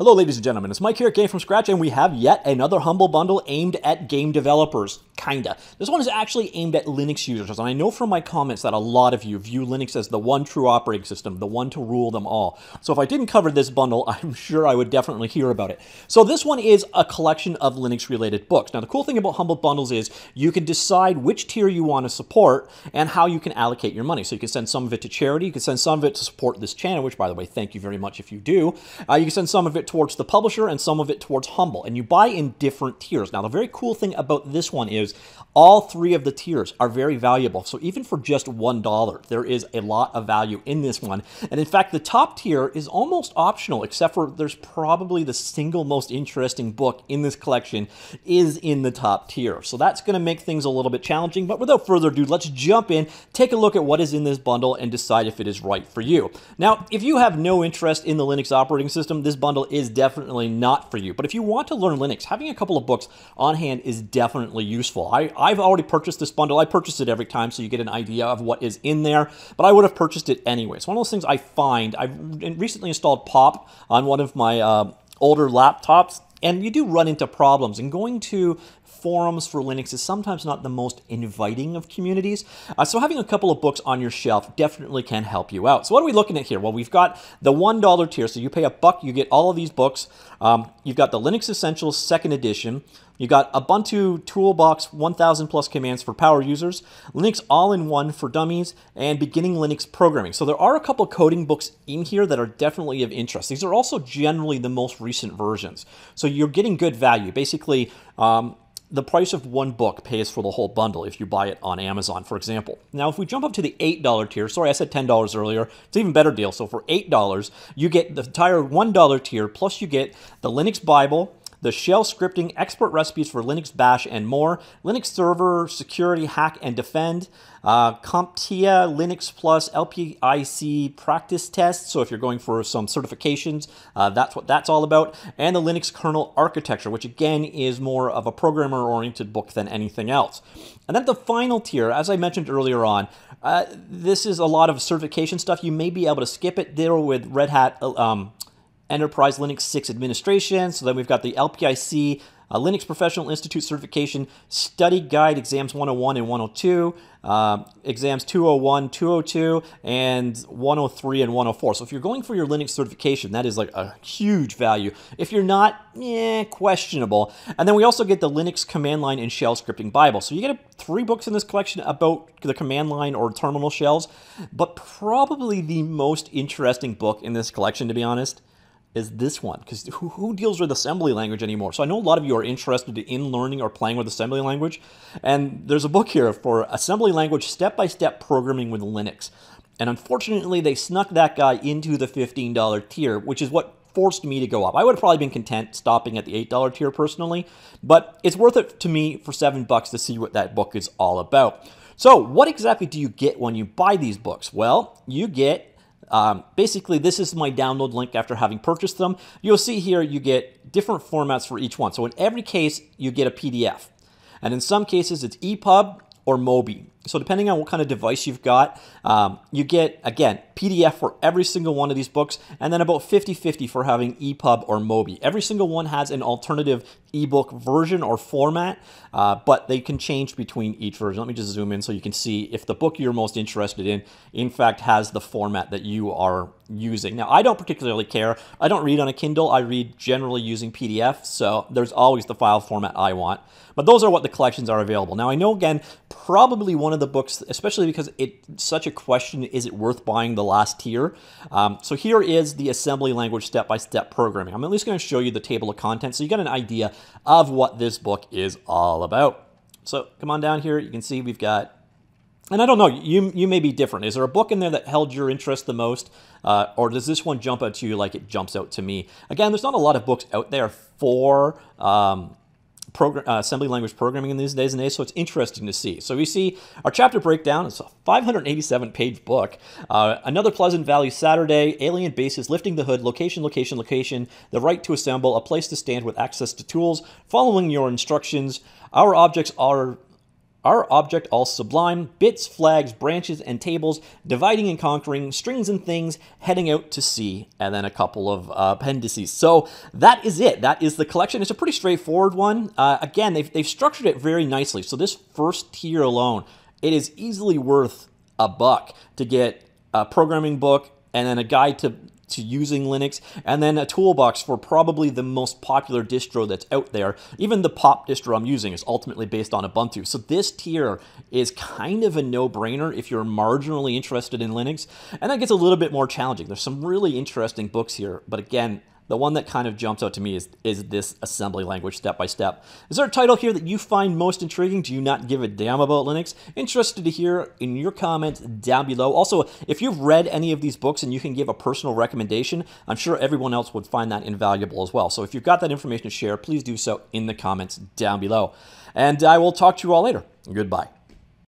Hello, ladies and gentlemen. It's Mike here at Game From Scratch, and we have yet another Humble Bundle aimed at game developers. Kinda. This one is actually aimed at Linux users, and I know from my comments that a lot of you view Linux as the one true operating system, the one to rule them all. So if I didn't cover this bundle, I'm sure I would definitely hear about it. So this one is a collection of Linux-related books. Now, the cool thing about Humble Bundles is you can decide which tier you want to support and how you can allocate your money. So you can send some of it to charity, you can send some of it to support this channel, which, by the way, thank you very much if you do. Uh, you can send some of it towards the publisher and some of it towards Humble. And you buy in different tiers. Now, the very cool thing about this one is all three of the tiers are very valuable. So even for just $1, there is a lot of value in this one. And in fact, the top tier is almost optional, except for there's probably the single most interesting book in this collection is in the top tier. So that's going to make things a little bit challenging. But without further ado, let's jump in, take a look at what is in this bundle, and decide if it is right for you. Now, if you have no interest in the Linux operating system, this bundle is definitely not for you. But if you want to learn Linux, having a couple of books on hand is definitely useful. I, I've already purchased this bundle. I purchase it every time so you get an idea of what is in there, but I would have purchased it anyway. It's one of those things I find. I've recently installed POP on one of my uh, older laptops, and you do run into problems. And going to forums for Linux is sometimes not the most inviting of communities. Uh, so having a couple of books on your shelf definitely can help you out. So what are we looking at here? Well, we've got the $1 tier. So you pay a buck, you get all of these books. Um, you've got the Linux Essentials second edition. You got Ubuntu Toolbox 1000 plus commands for power users, Linux all-in-one for dummies, and beginning Linux programming. So there are a couple coding books in here that are definitely of interest. These are also generally the most recent versions. So you're getting good value. Basically, um, the price of one book pays for the whole bundle if you buy it on Amazon, for example. Now, if we jump up to the $8 tier, sorry, I said $10 earlier, it's an even better deal. So for $8, you get the entire $1 tier, plus you get the Linux Bible, the shell scripting, expert recipes for Linux Bash, and more, Linux Server Security Hack and Defend, uh, CompTIA, Linux Plus, LPIC practice tests. So if you're going for some certifications, uh, that's what that's all about. And the Linux kernel architecture, which again is more of a programmer-oriented book than anything else. And then the final tier, as I mentioned earlier on, uh, this is a lot of certification stuff. You may be able to skip it there with Red Hat um, Enterprise Linux 6 administration. So then we've got the LPIC uh, Linux Professional Institute certification, study guide exams 101 and 102, uh, exams 201, 202, and 103 and 104. So if you're going for your Linux certification, that is like a huge value. If you're not, eh, questionable. And then we also get the Linux command line and shell scripting Bible. So you get three books in this collection about the command line or terminal shells, but probably the most interesting book in this collection, to be honest, is this one because who, who, deals with assembly language anymore? So i know a lot of you are interested in learning or playing with assembly language and there's a book here for assembly language step-by-step programming with linux. And unfortunately they snuck that guy into the $15 tier which is what forced me to go up. I would have probably been content stopping at the $8 tier personally but it's worth it to me for seven bucks to see what that book is all about. So what exactly do you get when you buy these books? Well you get um, basically, this is my download link after having purchased them. You'll see here you get different formats for each one. So in every case, you get a PDF. And in some cases, it's EPUB or MOBI. So depending on what kind of device you've got, um, you get, again, PDF for every single one of these books, and then about 50-50 for having EPUB or MOBI. Every single one has an alternative ebook version or format, uh, but they can change between each version. Let me just zoom in so you can see if the book you're most interested in, in fact, has the format that you are using. Now, I don't particularly care. I don't read on a Kindle. I read generally using PDF, so there's always the file format I want. But those are what the collections are available. Now, I know, again, probably one of the books, especially because it's such a question, is it worth buying the last tier? Um, so here is the assembly language step-by-step -step programming. I'm at least going to show you the table of contents so you get an idea of what this book is all about. So come on down here. You can see we've got and I don't know, you you may be different. Is there a book in there that held your interest the most, uh, or does this one jump out to you like it jumps out to me? Again, there's not a lot of books out there for um, program, uh, assembly language programming in these days and days, so it's interesting to see. So we see our chapter breakdown. It's a 587 page book. Uh, another Pleasant Valley Saturday, alien bases, lifting the hood, location, location, location, the right to assemble, a place to stand with access to tools, following your instructions. Our objects are Our object all sublime, bits, flags, branches, and tables, dividing and conquering, strings and things, heading out to C, and then a couple of uh, appendices. So that is it. That is the collection. It's a pretty straightforward one. Uh, again, they've, they've structured it very nicely. So this first tier alone, it is easily worth a buck to get a programming book and then a guide to to using Linux, and then a toolbox for probably the most popular distro that's out there. Even the pop distro I'm using is ultimately based on Ubuntu. So this tier is kind of a no-brainer if you're marginally interested in Linux, and that gets a little bit more challenging. There's some really interesting books here, but again, the one that kind of jumps out to me is, is this assembly language step by step. Is there a title here that you find most intriguing? Do you not give a damn about Linux? Interested to hear in your comments down below. Also, if you've read any of these books and you can give a personal recommendation, I'm sure everyone else would find that invaluable as well. So if you've got that information to share, please do so in the comments down below. And I will talk to you all later. Goodbye.